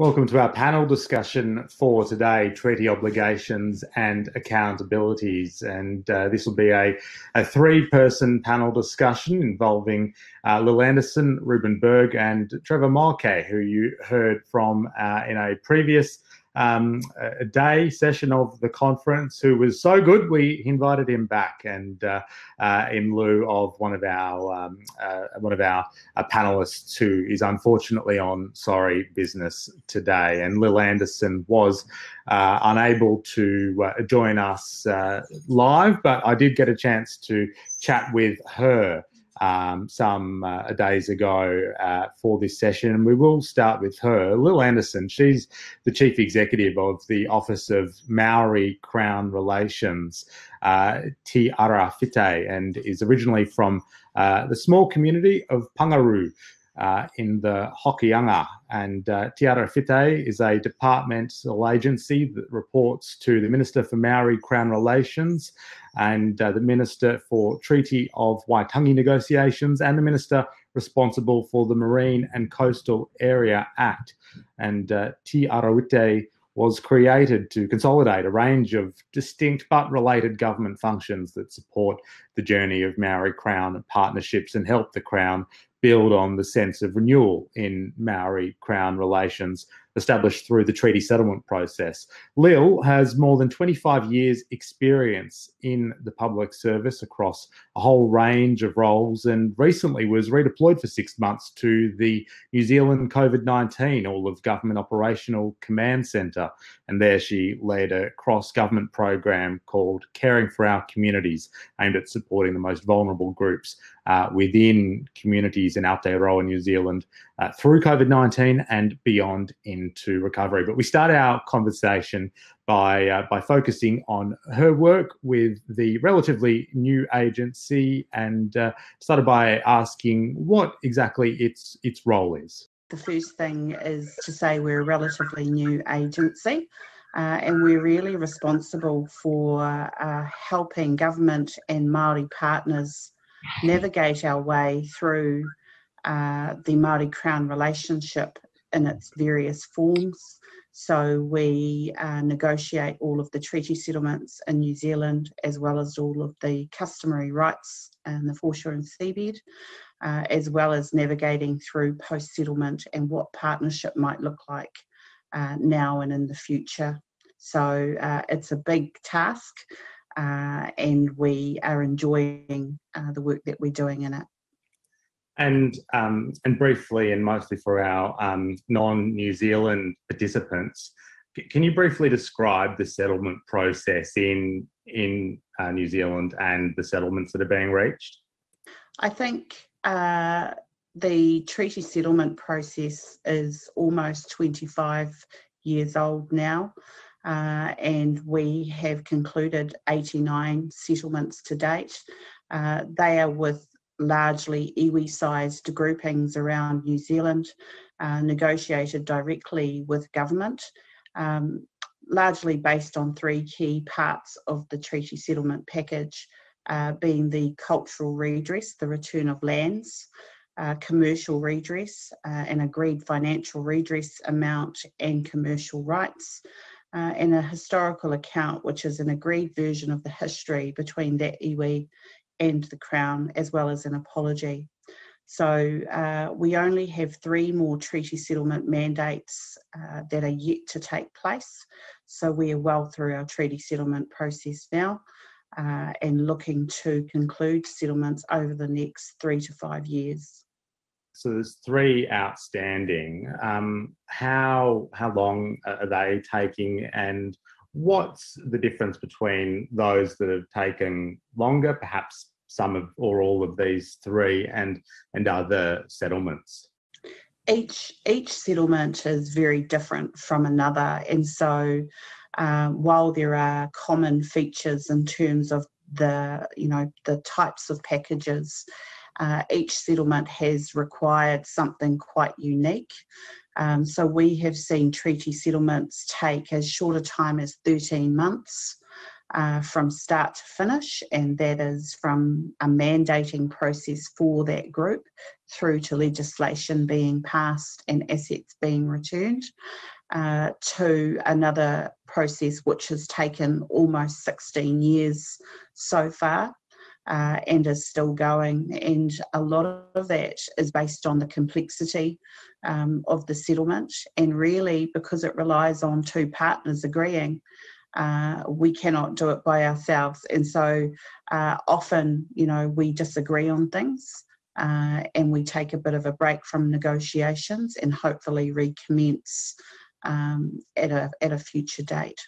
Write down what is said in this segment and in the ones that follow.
Welcome to our panel discussion for today Treaty Obligations and Accountabilities. And uh, this will be a, a three person panel discussion involving uh, Lil Anderson, Rueben Berg, and Trevor Moeke, who you heard from uh, in a previous um, a day session of the conference who was so good we invited him back. And uh, uh, in lieu of one of our um, uh, one of our uh, panelists who is unfortunately on sorry business today. And Lil Anderson was uh, unable to uh, join us live but I did get a chance to chat with her um, some uh, days ago uh, for this session. And we will start with her. Lil Anderson, she's the chief executive of the Office of Maori Crown Relations, uh, Te and is originally from uh, the small community of Panguru. Uh, in the Hokianga. And uh, Te is a departmental agency that reports to the Minister for Maori Crown Relations and uh, the Minister for Treaty of Waitangi negotiations and the Minister responsible for the Marine and Coastal Area Act. And uh, Te Arawhiti was created to consolidate a range of distinct but related government functions that support the journey of Maori Crown partnerships and help the Crown build on the sense of renewal in Maori Crown relations established through the treaty settlement process. Lil has more than 25 years' experience in the public service across a whole range of roles and recently was redeployed for six months to the New Zealand COVID 19 All of Government Operational Command Centre. And there she led a cross government program called Caring for Our Communities, aimed at supporting the most vulnerable groups uh, within communities in Aotearoa, New Zealand, uh, through COVID 19 and beyond into recovery. But we start our conversation by, uh, by focusing on her work with the relatively new agency and uh, started by asking what exactly its, its role is. The first thing is to say we're a relatively new agency. Uh, and we're really responsible for uh, helping government and Maori partners navigate our way through uh, the Māori Crown relationship in its various forms. So we uh, negotiate all of the treaty settlements in New Zealand, as well as all of the customary rights in the foreshore and seabed, uh, as well as navigating through post settlement and what partnership might look like uh, now and in the future. So uh, it's a big task uh, and we are enjoying uh, the work that we're doing in it. And um, and briefly, and mostly for our um, non-New Zealand participants, can you briefly describe the settlement process in in uh, New Zealand and the settlements that are being reached? I think uh, the treaty settlement process is almost 25 years old now uh, and we have concluded 89 settlements to date. Uh, they are with largely iwi sized groupings around New Zealand, uh, negotiated directly with government, um, largely based on three key parts of the treaty settlement package. Uh, being the cultural redress, the return of lands, uh, commercial redress, uh, an agreed financial redress amount, and commercial rights uh, and a historical account, which is an agreed version of the history between that iwi and the Crown, as well as an apology. So uh, we only have three more treaty settlement mandates uh, that are yet to take place. So we are well through our treaty settlement process now uh, and looking to conclude settlements over the next three to five years. So there's three outstanding. Um, how how long are they taking, and what's the difference between those that have taken longer, perhaps some of or all of these three, and and other settlements? Each each settlement is very different from another, and so um, while there are common features in terms of the you know the types of packages uh, each settlement has required something quite unique. Um, so we have seen treaty settlements take as short a time as 13 months uh, from start to finish, and that is from a mandating process for that group through to legislation being passed and assets being returned. Uh, to another process which has taken almost 16 years so far uh, and is still going. And a lot of that is based on the complexity um, of the settlement. And really, because it relies on two partners agreeing, uh, we cannot do it by ourselves. And so uh, often, you know, we disagree on things. Uh, and we take a bit of a break from negotiations and hopefully recommence um, at a at a future date.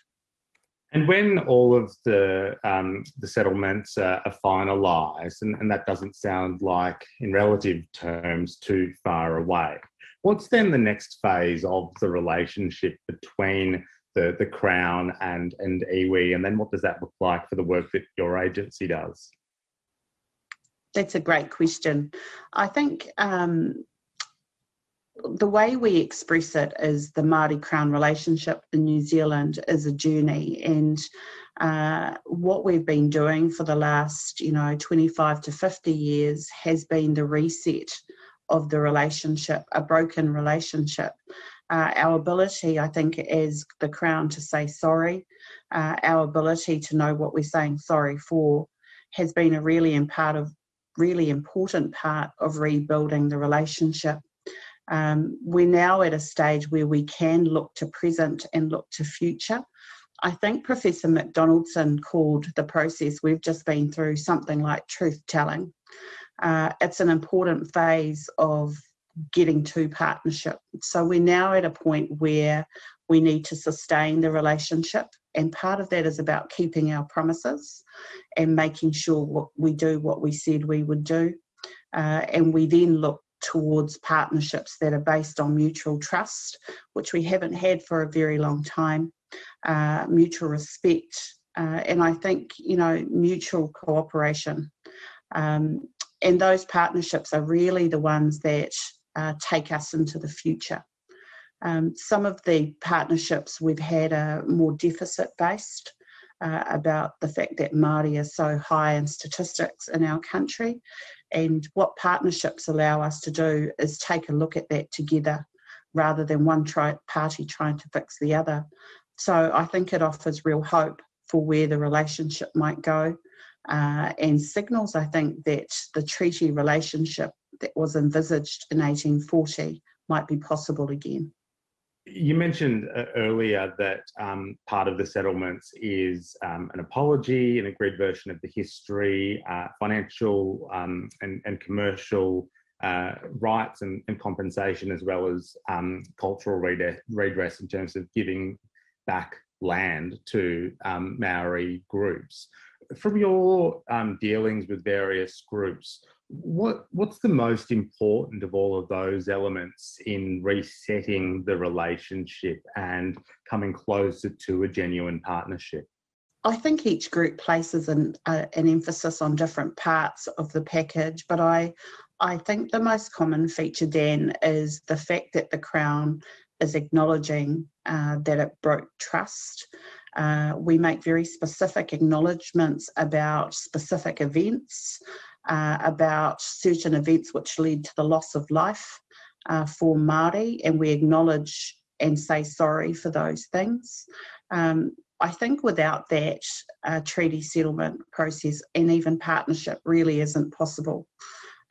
And when all of the um, the settlements are, are finalised, and, and, that doesn't sound like, in relative terms, too far away, what's then the next phase of the relationship between the, the Crown and, and iwi? And then what does that look like for the work that your agency does? That's a great question. I think um, the way we express it is the Māori Crown relationship in New Zealand is a journey, and uh, what we've been doing for the last, you know, 25 to 50 years has been the reset of the relationship, a broken relationship. Uh, our ability, I think, as the Crown to say sorry, uh, our ability to know what we're saying sorry for, has been a really part of really important part of rebuilding the relationship um, we're now at a stage where we can look to present and look to future. I think Professor McDonaldson called the process we've just been through something like truth telling. Uh, it's an important phase of getting to partnership. So we're now at a point where we need to sustain the relationship. And part of that is about keeping our promises and making sure what we do what we said we would do. Uh, and we then look towards partnerships that are based on mutual trust, which we haven't had for a very long time, uh, mutual respect, uh, and I think, you know, mutual cooperation. Um, and those partnerships are really the ones that uh, take us into the future. Um, some of the partnerships we've had are more deficit based. Uh, about the fact that Māori are so high in statistics in our country and what partnerships allow us to do is take a look at that together rather than one party trying to fix the other. So I think it offers real hope for where the relationship might go uh, and signals, I think, that the treaty relationship that was envisaged in 1840 might be possible again. You mentioned uh, earlier that um, part of the settlements is um, an apology, an agreed version of the history, uh, financial um, and, and, commercial uh, rights and, and, compensation, as well as um, cultural redress in terms of giving back land to um, Maori groups. From your um, dealings with various groups, what what's the most important of all of those elements in resetting the relationship and coming closer to a genuine partnership? I think each group places an, uh, an emphasis on different parts of the package, but I I think the most common feature, then is the fact that the Crown is acknowledging uh, that it broke trust. Uh, we make very specific acknowledgements about specific events uh, about certain events which led to the loss of life uh, for Māori, and we acknowledge and say sorry for those things. Um, I think without that, uh, treaty settlement process and even partnership really isn't possible.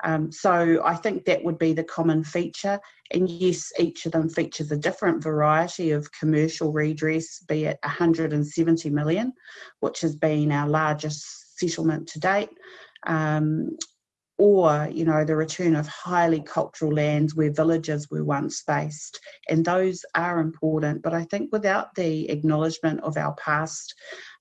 Um, so I think that would be the common feature. And yes, each of them features a different variety of commercial redress, be it 170 million, which has been our largest settlement to date, um, or you know the return of highly cultural lands where villages were once based and those are important but i think without the acknowledgement of our past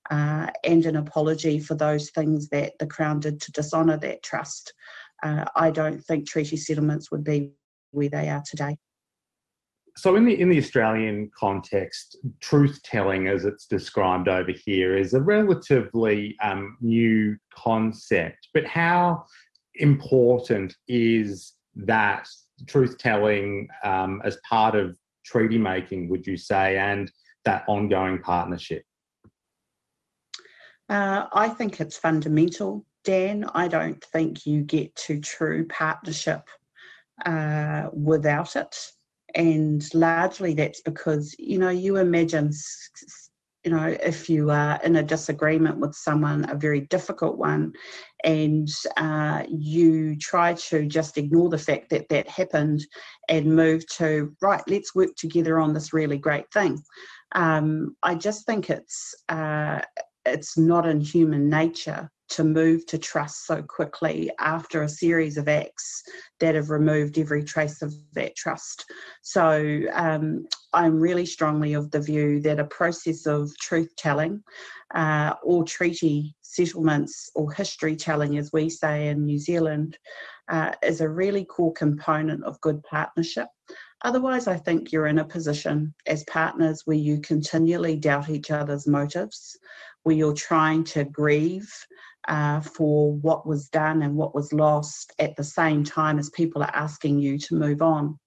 uh, and an apology for those things that the crown did to dishonour that trust uh, i don't think treaty settlements would be where they are today so in the in the Australian context, truth telling, as it's described over here, is a relatively um, new concept. But how important is that truth telling um, as part of treaty making? Would you say, and that ongoing partnership? Uh, I think it's fundamental, Dan. I don't think you get to true partnership uh, without it. And largely that's because, you know, you imagine, you know, if you are in a disagreement with someone, a very difficult one, and uh, you try to just ignore the fact that that happened and move to, right, let's work together on this really great thing. Um, I just think it's uh, it's not in human nature to move to trust so quickly after a series of acts that have removed every trace of that trust. So um, I'm really strongly of the view that a process of truth telling uh, or treaty settlements or history telling, as we say in New Zealand, uh, is a really core component of good partnership. Otherwise, I think you're in a position as partners where you continually doubt each other's motives, where you're trying to grieve uh, for what was done and what was lost at the same time as people are asking you to move on.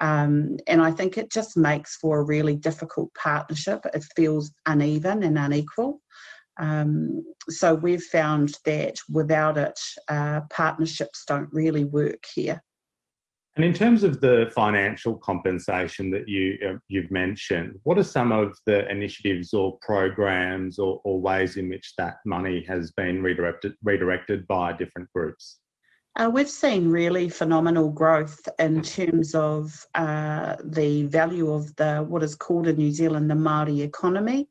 Um, and I think it just makes for a really difficult partnership. It feels uneven and unequal. Um, so we've found that without it, uh, partnerships don't really work here. And in terms of the financial compensation that you uh, you've mentioned, what are some of the initiatives or programs or, or ways in which that money has been redirected redirected by different groups? Uh, we've seen really phenomenal growth in terms of uh, the value of the what is called in New Zealand the Māori economy.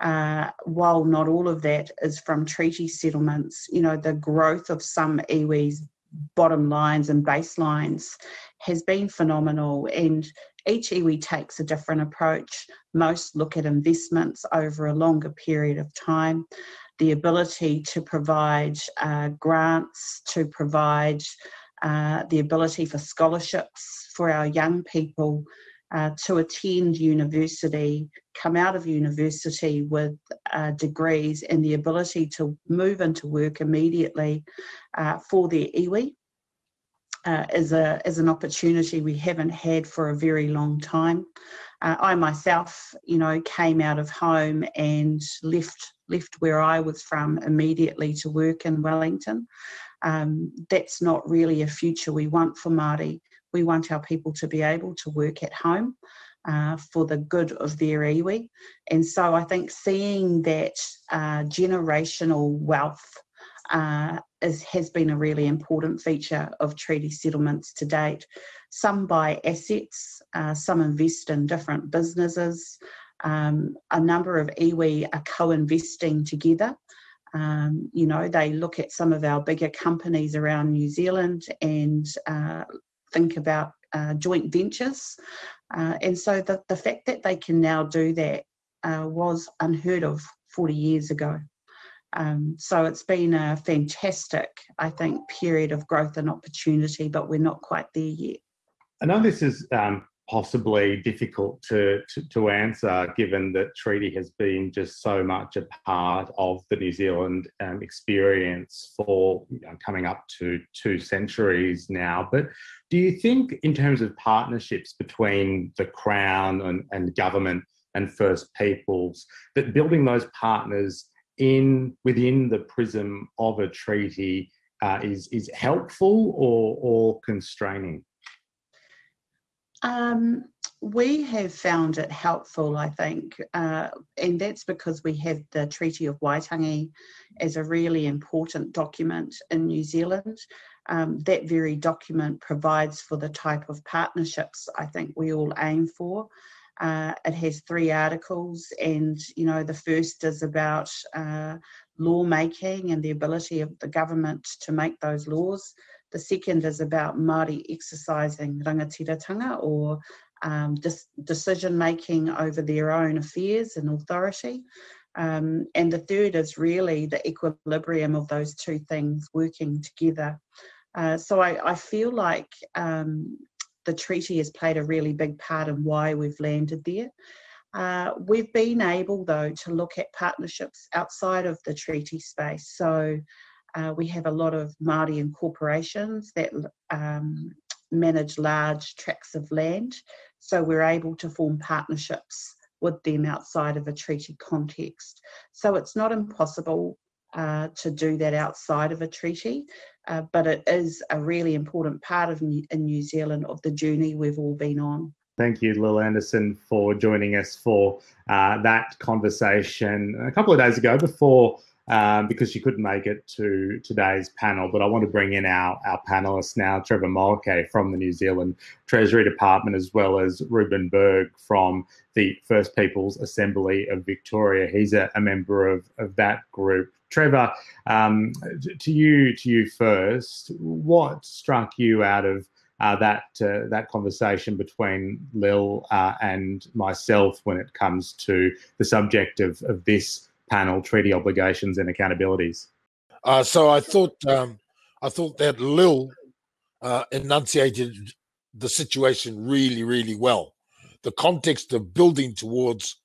Uh, while not all of that is from treaty settlements, you know the growth of some iwi's bottom lines and baselines has been phenomenal. And each iwi takes a different approach. Most look at investments over a longer period of time, the ability to provide uh, grants, to provide uh, the ability for scholarships for our young people uh, to attend university, come out of university with uh, degrees and the ability to move into work immediately uh, for their iwi uh, is, a, is an opportunity we haven't had for a very long time. Uh, I myself, you know, came out of home and left left where I was from immediately to work in Wellington. Um, that's not really a future we want for Māori we want our people to be able to work at home uh, for the good of their iwi. And so I think seeing that uh, generational wealth uh, is, has been a really important feature of treaty settlements to date. Some buy assets, uh, some invest in different businesses. Um, a number of iwi are co-investing together. Um, you know, they look at some of our bigger companies around New Zealand and uh, think about uh, joint ventures. Uh, and so the, the fact that they can now do that uh, was unheard of 40 years ago. Um, so it's been a fantastic, I think, period of growth and opportunity, but we're not quite there yet. I know this is um, possibly difficult to, to, to, answer given that treaty has been just so much a part of the New Zealand um, experience for you know, coming up to two centuries now. But do you think, in terms of partnerships between the Crown and, and government and First Peoples, that building those partners in within the prism of a treaty uh, is is helpful or or constraining? Um, we have found it helpful, I think, uh, and that's because we have the Treaty of Waitangi as a really important document in New Zealand. Um, that very document provides for the type of partnerships I think we all aim for. Uh, it has three articles, and you know the first is about uh, lawmaking and the ability of the government to make those laws. The second is about Māori exercising rangatiratanga or um, decision making over their own affairs and authority. Um, and the third is really the equilibrium of those two things working together. Uh, so I, I, feel like um, the treaty has played a really big part in why we've landed there. Uh, we've been able, though, to look at partnerships outside of the treaty space. So uh, we have a lot of Māori corporations that um, manage large tracts of land. So we're able to form partnerships with them outside of a treaty context. So it's not impossible uh, to do that outside of a treaty, uh, but it is a really important part of New, in New Zealand of the journey we've all been on. Thank you, Lil Anderson, for joining us for uh, that conversation a couple of days ago before um, because she couldn't make it to today's panel. But I want to bring in our, our panelists now, Trevor Moeke from the New Zealand Treasury Department, as well as Rueben Berg from the First Peoples Assembly of Victoria. He's a, a member of, of that group. Trevor, um, to you, to you first. What struck you out of uh, that uh, that conversation between Lil uh, and myself when it comes to the subject of, of this panel, treaty obligations and accountabilities? Uh, so I thought um, I thought that Lil uh, enunciated the situation really, really well. The context of building towards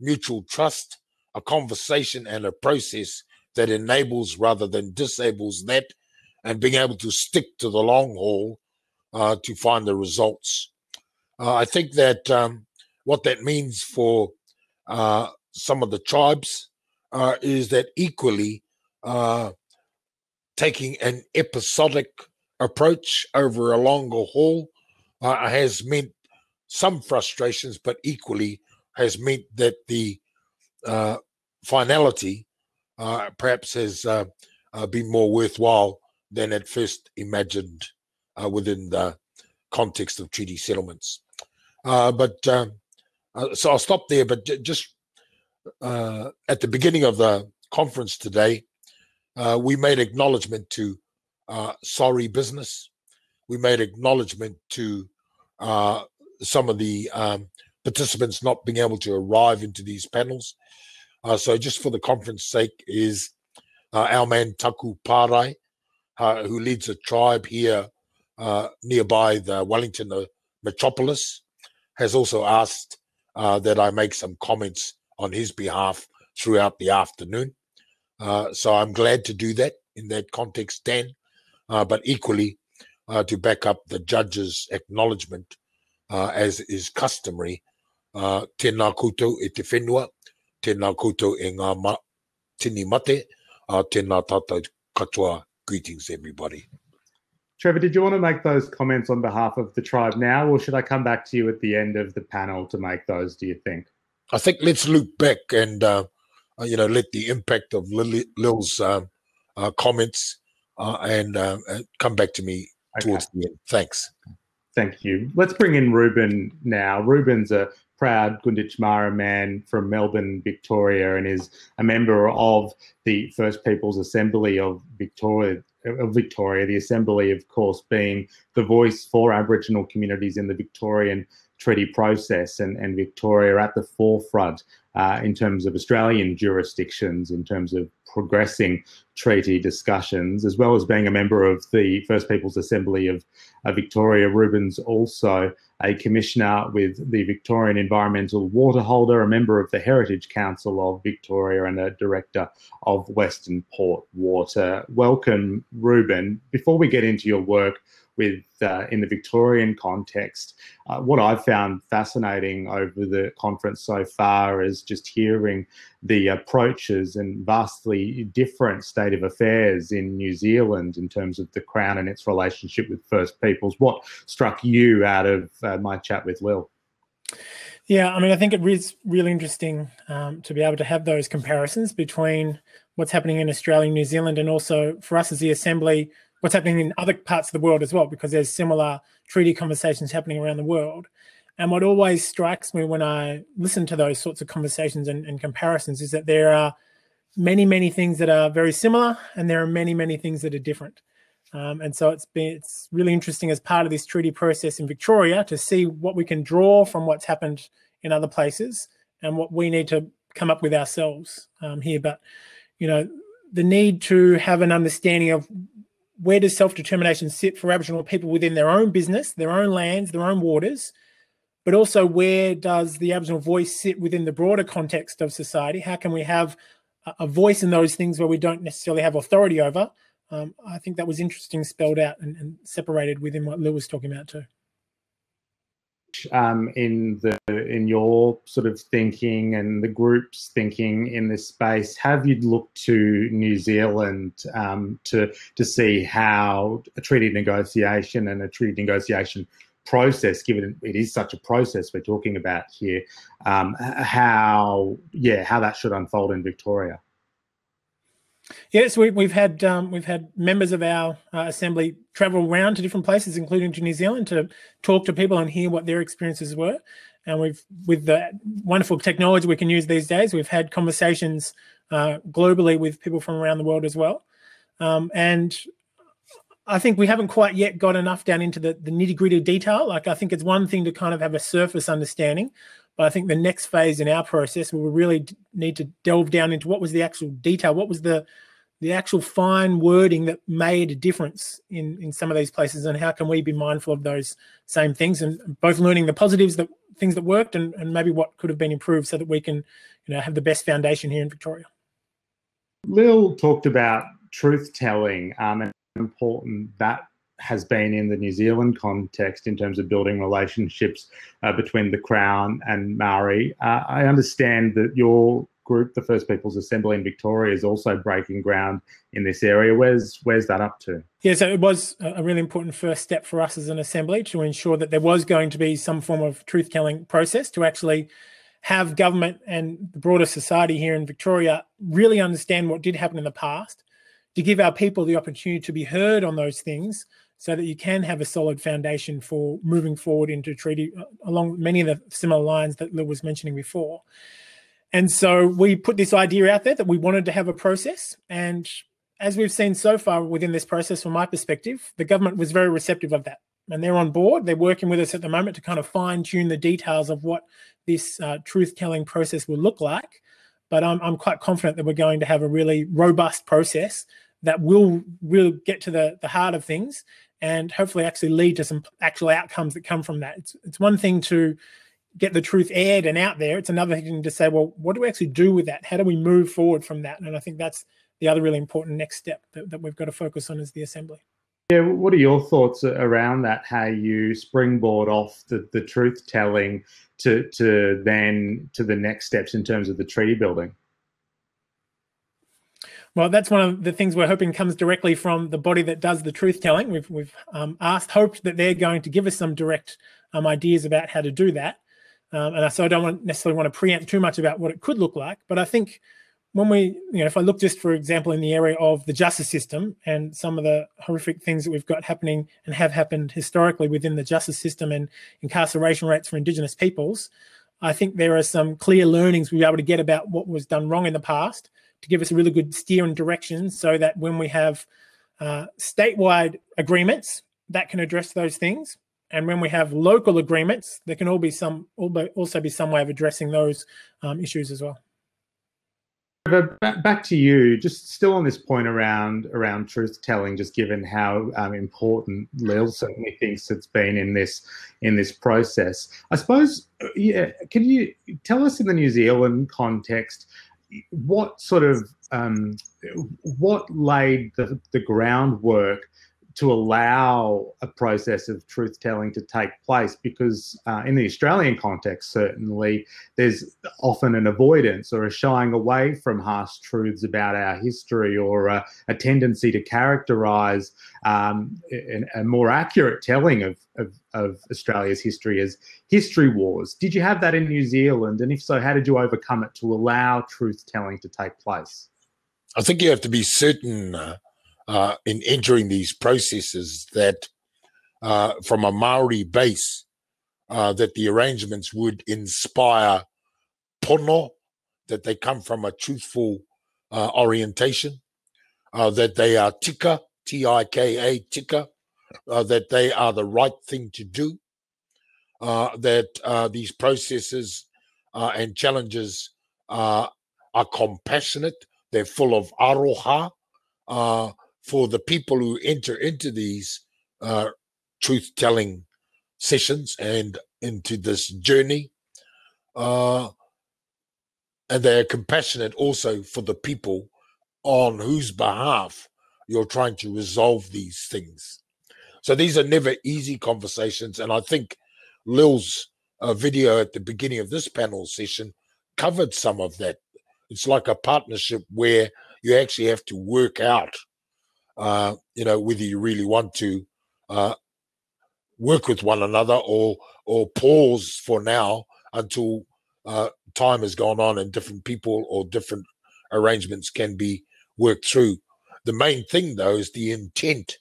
mutual trust, a conversation and a process that enables rather than disables that, and being able to stick to the long haul uh, to find the results. Uh, I think that um, what that means for uh, some of the tribes uh, is that equally uh, taking an episodic approach over a longer haul uh, has meant some frustrations, but equally has meant that the finality uh, perhaps has uh, been more worthwhile than at first imagined within the context of treaty settlements. but um, so I'll stop there, but j- just uh, at the beginning of the conference today, uh, we made acknowledgement to uh, sorry business. We made acknowledgement to uh, some of the um, participants not being able to arrive into these panels. Uh, so, just for the conference sake, is uh, our man Taku Parai, who leads a tribe here nearby the Wellington metropolis, has also asked that I make some comments on his behalf throughout the afternoon. Uh, so I'm glad to do that in that context, Dan, uh, but equally uh, to back up the judge's acknowledgement, uh, as is customary. Uh, tēnā koutou e te whenua, tēnā koutou e ngā ma, tini mate, uh, tēnā tātou katoa. Greetings, everybody. Trevor, did you want to make those comments on behalf of the tribe now, or should I come back to you at the end of the panel to make those, do you think? I think let's loop back and uh, uh, you know let the impact of Lil, Lil's um, uh, comments uh, and uh, come back to me okay. towards the end. Thanks. Thank you. Let's bring in Rueben now. Rueben's a proud Gunditjmara man from Melbourne, Victoria, and is a member of the First Peoples Assembly of Victoria. Of Victoria, the Assembly, of course, being the voice for Aboriginal communities in the Victorian treaty process and, and Victoria at the forefront uh, in terms of Australian jurisdictions, in terms of progressing treaty discussions, as well as being a member of the First Peoples Assembly of uh, Victoria. Rueben's also a commissioner with the Victorian Environmental Water Holder, a member of the Heritage Council of Victoria, and a director of Western Port Water. Welcome, Rueben. Before we get into your work, with uh, in the Victorian context. Uh, what I've found fascinating over the conference so far is just hearing the approaches and vastly different state of affairs in New Zealand in terms of the Crown and its relationship with First Peoples. What struck you out of uh, my chat with Lil? Yeah, I mean, I think it is really interesting um, to be able to have those comparisons between what's happening in Australia and New Zealand, and also for us as the Assembly, what's happening in other parts of the world as well, because there's similar treaty conversations happening around the world. And what always strikes me when I listen to those sorts of conversations and, and comparisons is that there are many, many things that are very similar, and there are many, many things that are different. Um, and so it's been it's really interesting as part of this treaty process in Victoria to see what we can draw from what's happened in other places and what we need to come up with ourselves um, here. But you know, the need to have an understanding of where does self determination sit for Aboriginal people within their own business, their own lands, their own waters, but also where does the Aboriginal voice sit within the broader context of society? How can we have a voice in those things where we don't necessarily have authority over? Um, I think that was interesting spelled out and, and separated within what Lil was talking about too. Um, in the in your sort of thinking and the group's thinking in this space have you looked to New Zealand um, to to see how a treaty negotiation and a treaty negotiation process, given it is such a process we're talking about here, um, how yeah how that should unfold in Victoria? Yes, we, have had um, we've had members of our uh, assembly travel around to different places, including to New Zealand, to talk to people and hear what their experiences were. And we've, with the wonderful technology we can use these days, we've had conversations uh, globally with people from around the world as well. Um, and I think we haven't quite yet got enough down into the, the nitty gritty detail. Like I think it's one thing to kind of have a surface understanding, but I think the next phase in our process, we really need to delve down into what was the actual detail, what was the the actual fine wording that made a difference in in some of these places, and how can we be mindful of those same things, and both learning the positives that things that worked, and, and maybe what could have been improved, so that we can, you know, have the best foundation here in Victoria. Lil talked about truth telling um, and important that has been in the New Zealand context in terms of building relationships uh, between the Crown and Maori. Uh, I understand that your group, the First Peoples Assembly in Victoria, is also breaking ground in this area. Where's where's that up to? Yeah, so it was a really important first step for us as an assembly to ensure that there was going to be some form of truth telling process to actually have government and the broader society here in Victoria really understand what did happen in the past, to give our people the opportunity to be heard on those things so that you can have a solid foundation for moving forward into treaty uh, along many of the similar lines that Lil was mentioning before. And so we put this idea out there that we wanted to have a process. And as we've seen so far within this process, from my perspective, the government was very receptive of that. And they're on board. They're working with us at the moment to kind of fine tune the details of what this uh, truth telling process will look like. But I'm, I'm quite confident that we're going to have a really robust process that will really get to the, the heart of things and hopefully actually lead to some actual outcomes that come from that. It's, it's one thing to get the truth aired and out there. It's another thing to say, well, what do we actually do with that? How do we move forward from that? And I think that's the other really important next step that, that we've got to focus on as the assembly. Yeah, what are your thoughts around that? How you springboard off the, the truth telling to to then to the next steps in terms of the treaty building? Well, that's one of the things we're hoping comes directly from the body that does the truth telling. We've we've um, asked, hoped that they're going to give us some direct um, ideas about how to do that. Um, and so I don't want, necessarily want to preempt too much about what it could look like. But I think when we, you know, if I look just for example in the area of the justice system and some of the horrific things that we've got happening and have happened historically within the justice system and incarceration rates for Indigenous peoples, I think there are some clear learnings we'll be able to get about what was done wrong in the past to give us a really good steer and direction so that when we have uh, statewide agreements that can address those things and when we have local agreements there can all be some also be some way of addressing those um, issues as well. Back to you. Just still on this point around around truth telling just given how um, important lil certainly thinks it's been in this in this process. I suppose uh, yeah can you tell us in the new zealand context what sort of um, what laid the, the groundwork to allow a process of truth telling to take place because uh, in the Australian context, certainly, there's often an avoidance or a shying away from harsh truths about our history or a, a tendency to characterize um, a, a, more accurate telling of, of, of Australia's history as history wars. Did you have that in New Zealand? And if so, how did you overcome it to allow truth telling to take place? I think you have to be certain. Uh uh, in entering these processes that uh, from a Maori base, uh, that the arrangements would inspire pono, that they come from a truthful uh, orientation, uh, that they are tika, T-I-K-A, tika, uh, that they are the right thing to do, that these processes and challenges are compassionate, they're full of aroha, for the people who enter into these uh, truth telling sessions and into this journey. Uh, and they are compassionate also for the people on whose behalf you're trying to resolve these things. So these are never easy conversations. And I think Lil's uh, video at the beginning of this panel session covered some of that. It's like a partnership where you actually have to work out, uh, you know, whether you really want to uh, work with one another or or pause for now until uh, time has gone on and different people or different arrangements can be worked through. The main thing, though, is the intent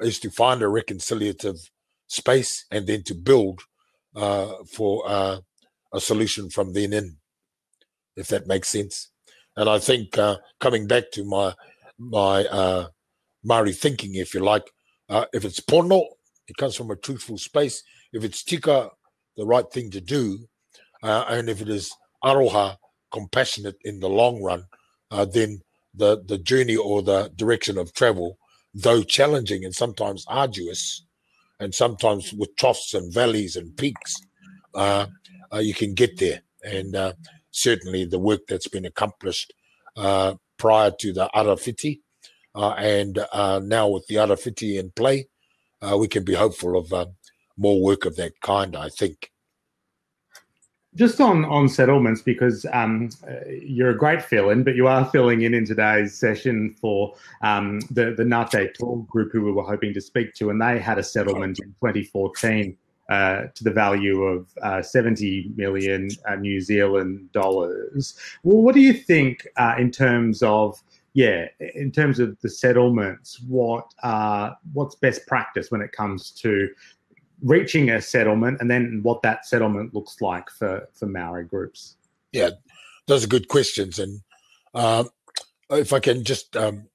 is to find a reconciliative space and then to build uh, for uh, a solution from then in, if that makes sense. And I think uh, coming back to my my uh, Maori thinking, if you like, uh, if it's pono, it comes from a truthful space. If it's tika, the right thing to do, uh, and if it is aroha, compassionate in the long run, uh, then the the journey or the direction of travel, though challenging and sometimes arduous, and sometimes with troughs and valleys and peaks, uh, uh you can get there. And uh, certainly the work that's been accomplished uh, prior to the Arawhiti and now with the Arawhiti in play, we can be hopeful of more work of that kind, I think just on on settlements because um, you're a great fill-in, but you are filling in in today's session for um, the the Ngāti Toa group who we were hoping to speak to, and they had a settlement in 2014 uh, to the value of uh, 70 million uh, New Zealand dollars. Well, what do you think uh, in terms of yeah, in terms of the settlements, what uh, what's best practice when it comes to reaching a settlement and then what that settlement looks like for, for Maori groups? Yeah, those are good questions. And uh, if I can just, um,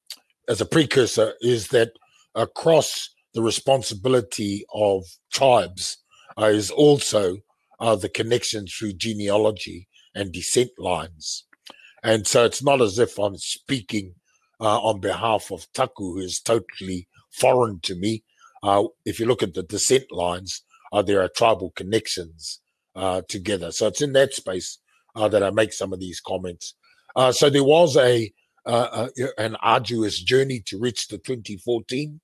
as a precursor, is that across the responsibility of tribes uh, is also uh, the connection through genealogy and descent lines. And so it's not as if I'm speaking uh, on behalf of Taku, who is totally foreign to me. Uh, if you look at the descent lines, uh, there are tribal connections uh, together. So it's in that space uh, that I make some of these comments. Uh, so there was a an arduous journey to reach the 2014,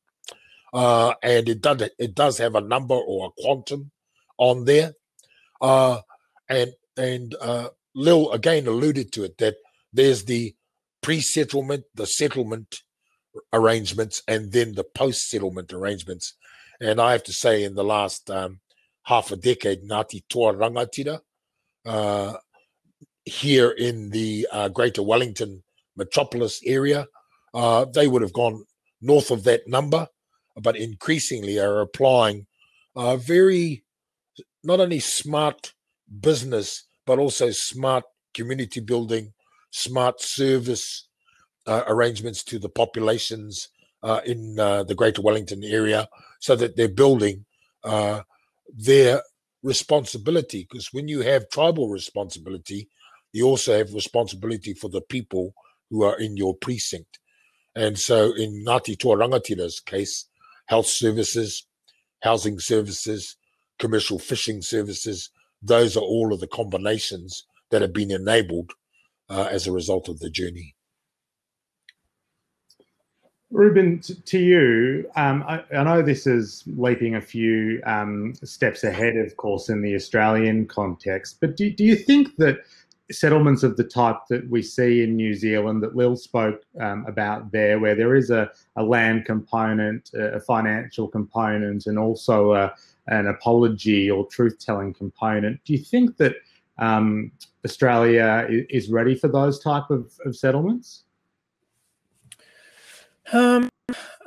and it does it does have a number or a quantum on there, and and Lil again alluded to it that there's the pre-settlement, the settlement, arrangements and then the post settlement arrangements. And I have to say, in the last um, half a decade, Ngāti Toa Rangatira, uh, here in the uh, Greater Wellington metropolis area, uh, they would have gone north of that number, but increasingly are applying very, not only smart business, but also smart community building, smart service uh, arrangements to the populations uh, in uh, the Greater Wellington area so that they're building uh, their responsibility. Because when you have tribal responsibility, you also have responsibility for the people who are in your precinct. And so in Ngāti Rangatira's case, health services, housing services, commercial fishing services, those are all of the combinations that have been enabled uh, as a result of the journey. Rueben, to you, um, I, I, know this is leaping a few um, steps ahead, of course, in the Australian context, but do, do you think that settlements of the type that we see in New Zealand that Lil spoke um, about there, where there is a, a land component, a financial component, and also a, an apology or truth telling component, do you think that um, Australia is ready for those type of, of settlements? Um,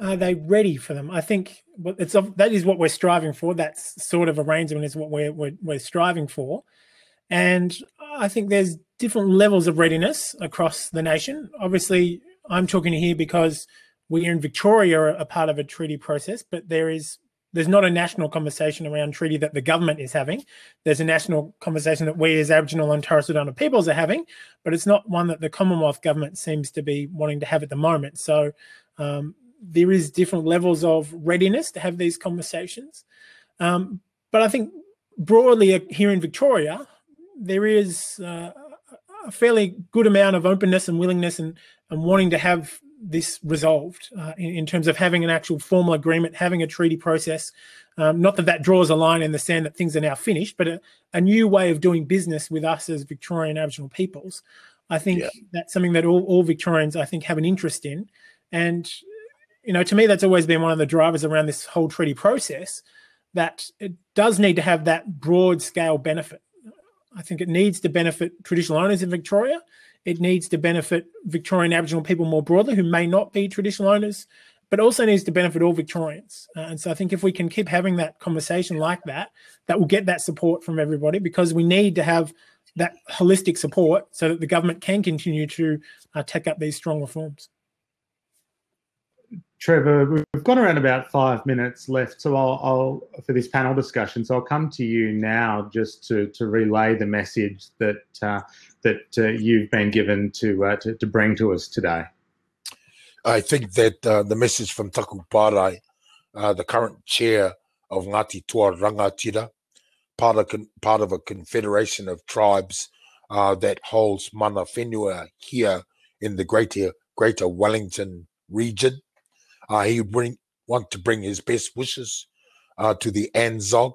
are they ready for them? I think it's that is what we're striving for. That sort of arrangement is what we're, we're, we're striving for, and I think there's different levels of readiness across the nation. Obviously, I'm talking here because we in Victoria are a part of a treaty process, but there is there's not a national conversation around treaty that the government is having. There's a national conversation that we as Aboriginal and Torres Strait Islander peoples are having, but it's not one that the Commonwealth government seems to be wanting to have at the moment. So um, there is different levels of readiness to have these conversations. Um, but I think broadly here in Victoria, there is uh, a fairly good amount of openness and willingness and, and wanting to have this resolved uh, in, in, terms of having an actual formal agreement, having a treaty process. Um, not that that draws a line in the sand that things are now finished, but a, a new way of doing business with us as Victorian Aboriginal peoples. I think yeah. that's something that all, all Victorians, I think, have an interest in. And, you know, to me, that's always been one of the drivers around this whole treaty process that it does need to have that broad scale benefit. I think it needs to benefit traditional owners in Victoria. It needs to benefit Victorian Aboriginal people more broadly who may not be traditional owners, but also needs to benefit all Victorians. Uh, and so I think if we can keep having that conversation like that, that will get that support from everybody because we need to have that holistic support so that the government can continue to uh, take up these strong reforms. Trevor, we've got around about five minutes left, so I'll, I'll, for this panel discussion. So I'll come to you now just to to relay the message that uh, that uh, you've been given to, uh, to, to bring to us today. I think that uh, the message from Taku Parai, the current chair of Ngati Toa Rangatira, part of part of a confederation of tribes uh, that holds mana whenua here in the greater Greater Wellington region uh, he bring want to bring his best wishes uh, to the ANZSOG.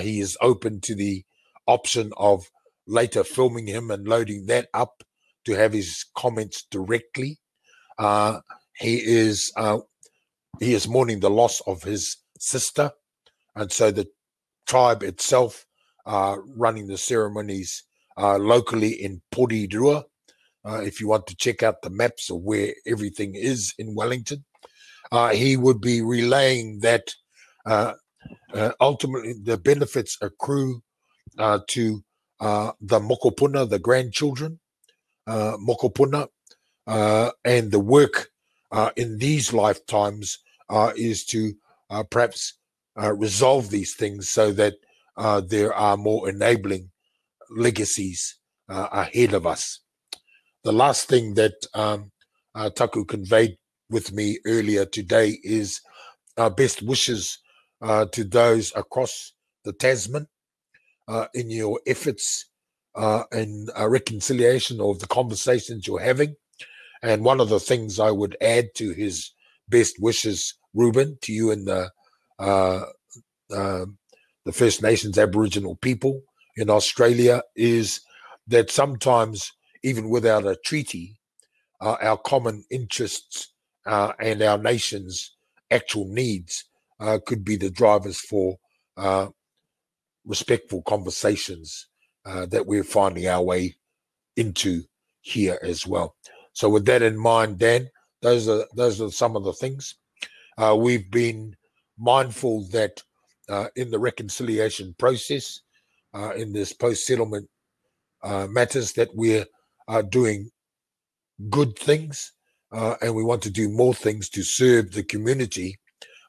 He is open to the option of later filming him and loading that up to have his comments directly. Uh, he is uh, he is mourning the loss of his sister, and so the tribe itself uh, running the ceremonies uh, locally in Porirua. Uh, if you want to check out the maps of where everything is in Wellington, uh, he would be relaying that ultimately the benefits accrue to uh, the mokopuna, the grandchildren, uh, mokopuna, uh, and the work in these lifetimes is to perhaps resolve these things so that there are more enabling legacies ahead of us. The last thing that um, Taku conveyed with me earlier today is our best wishes uh, to those across the Tasman uh, in your efforts uh, in reconciliation of the conversations you're having. And one of the things I would add to his best wishes, Rueben, to you and the uh, um, the First Nations Aboriginal people in Australia, is that sometimes, even without a treaty, uh, our common interests uh, and our nation's actual needs uh, could be the drivers for uh, respectful conversations uh, that we're finding our way into here as well. So, with that in mind, Dan, those are those are some of the things uh, we've been mindful that uh, in the reconciliation process, in this post-settlement matters, that we're doing good things uh, and we want to do more things to serve the community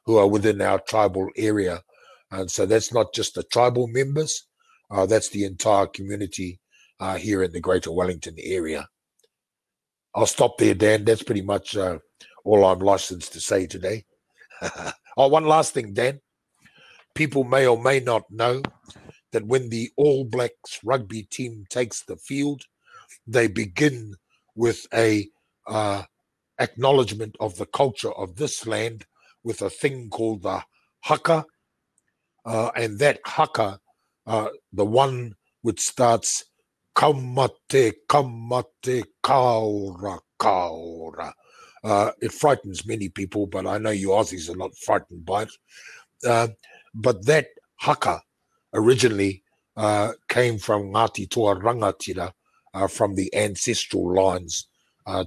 who are within our tribal area. And so that's not just the tribal members, uh, that's the entire community uh, here in the Greater Wellington area. I'll stop there, Dan. That's pretty much uh, all I'm licensed to say today. oh, one last thing, Dan. People may or may not know that when the All Blacks rugby team takes the field, they begin with a uh, acknowledgement of the culture of this land with a thing called the haka. Uh, and that haka, uh, the one which starts kamate, kamate, ka ora, kaura. Uh, it frightens many people, but I know you Aussies are not frightened by it. Uh, but that haka originally uh, came from Ngati Toa Rangatira, uh, from the ancestral lines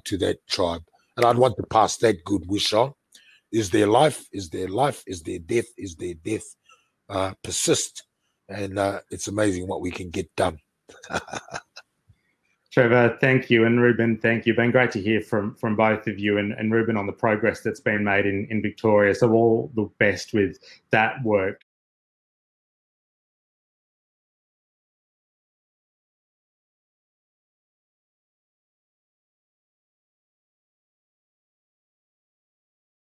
to that tribe. And I'd want to pass that good wish on. Is their life? Is their life? Is their death? Is their death? Uh, persist. And uh, it's amazing what we can get done. Trevor, thank you. And Rueben, thank you. Been great to hear from from both of you and, and Rueben on the progress that's been made in, in Victoria. So all the best with that work.